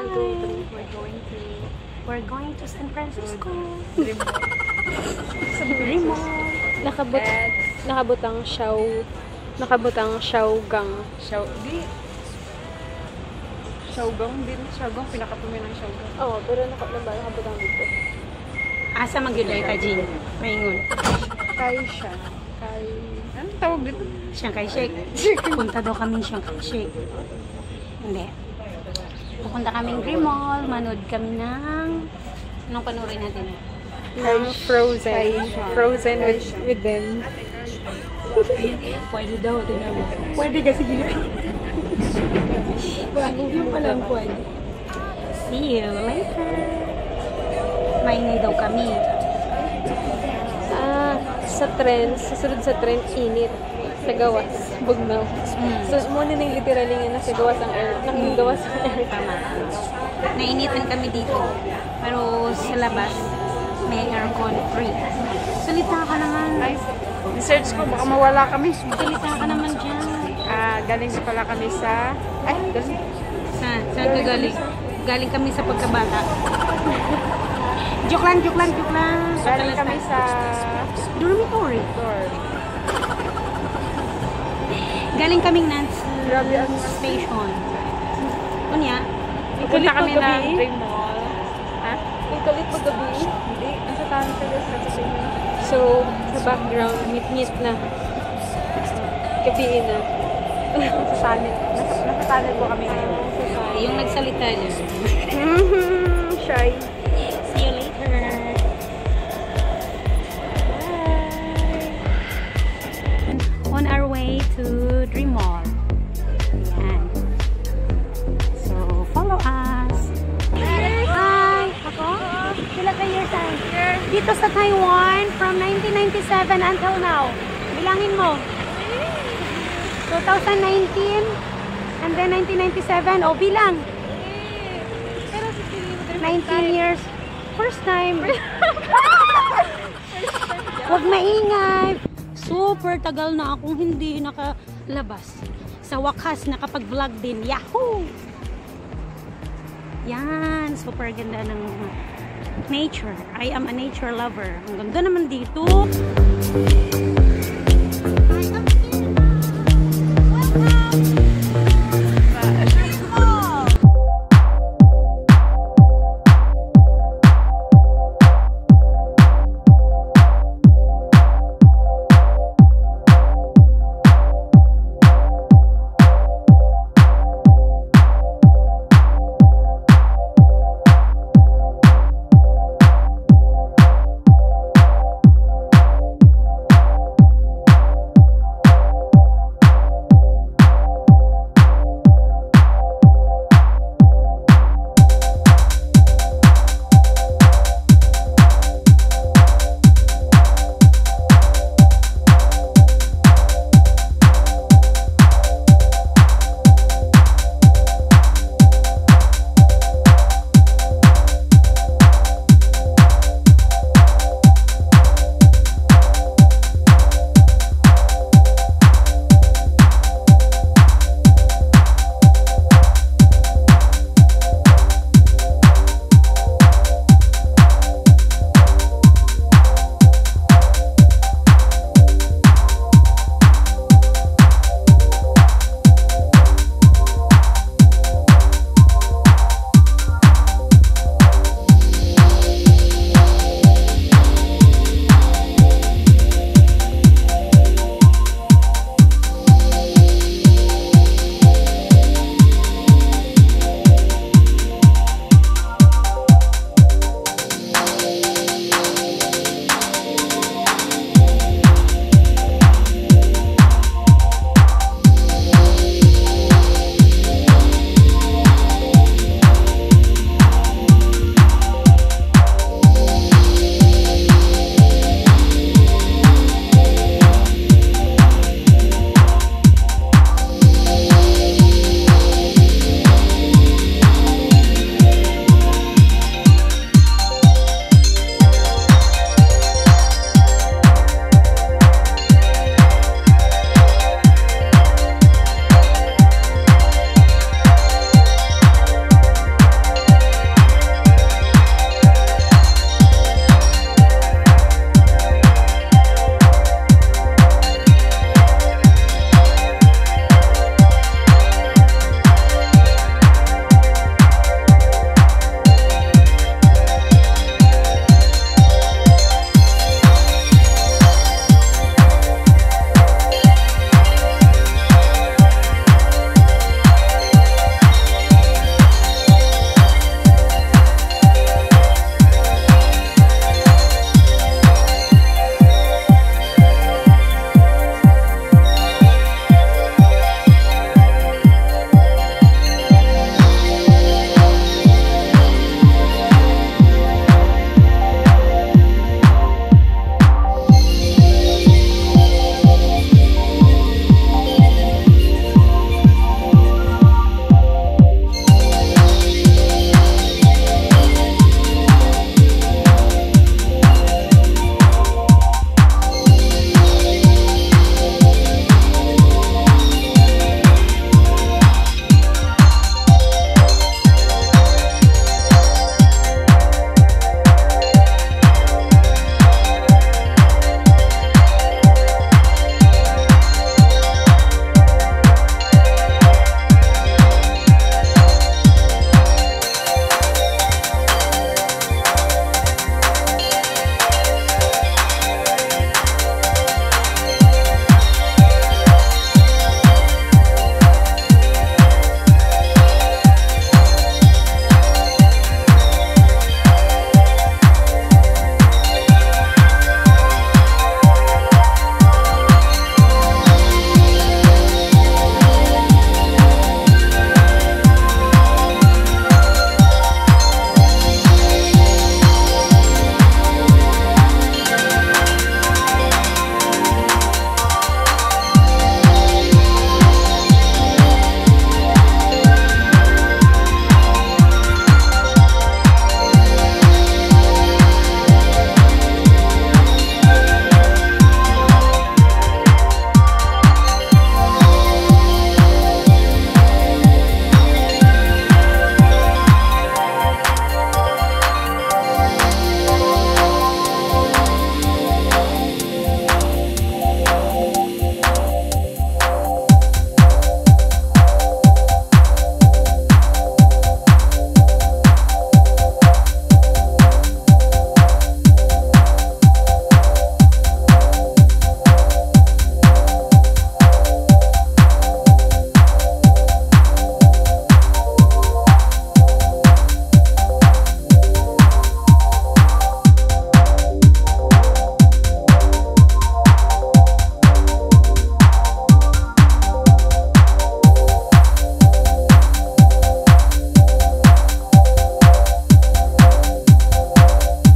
One, two, three. We're going to We're going to San Francisco. Dream Mall. Sa Mall. Nakabut nakabutang Xiao nakabutang Xiaogang. Xiao... Di... Xiaogang din. Xiaogang, pinakatumi ng Xiaogang. Oo, pero naka, naba, nakabutang dito. Asa magyulay ka, Jin? Maingon. Kay siya. Kay... Anong tawag dito? Siyang kay Shake. Punta daw kami siyang kay Shake. Hindi. Pupunta kaming Dream Mall. Manood kami ng... Anong panurin natin? Ng Frozen. Frozen with, with them. Pwede daw, tingnan mo. Pwede kasi gila. Yung pala pwede. See you later. Maingay daw kami. Ah, sa tren, susunod sa tren, init. Sa gawas, bugnaw. So, muna nang literally nga nasa gawas ang air. Nang gawas ang air. Tama. Nainitan kami dito. Pero sa labas, may aircon free. Salita ka naman. Ay, research ko, baka mawala kami. Salita ka naman dyan. Ah, galing pala kami sa... Ay, galing. Saan? Saan ka galing? Galing kami sa pagkabata. joke lang, joke lang, joke lang. Galing kami sa... dormitory. Door. Galing kaming Nance ang... Station. Unya, Pupunta kami ng gabi? Dream Mall. Ha? May kalit mo gabi. Hindi. Nasa tayo sa sa sa So, sa background, meet-meet na. Gabiin na. Nasa tanit. Nasa, tanit po kami ngayon. yung nagsalita niya. Shy. Sa Taiwan from 1997 until now. Bilangin mo. 2019 and then 1997. O, bilang. 19 years. First time. Huwag maingay. Super tagal na akong hindi nakalabas. Sa wakas, nakapag-vlog din. Yahoo! Yan. Super ganda ng nature. I am a nature lover. Ang ganda naman dito.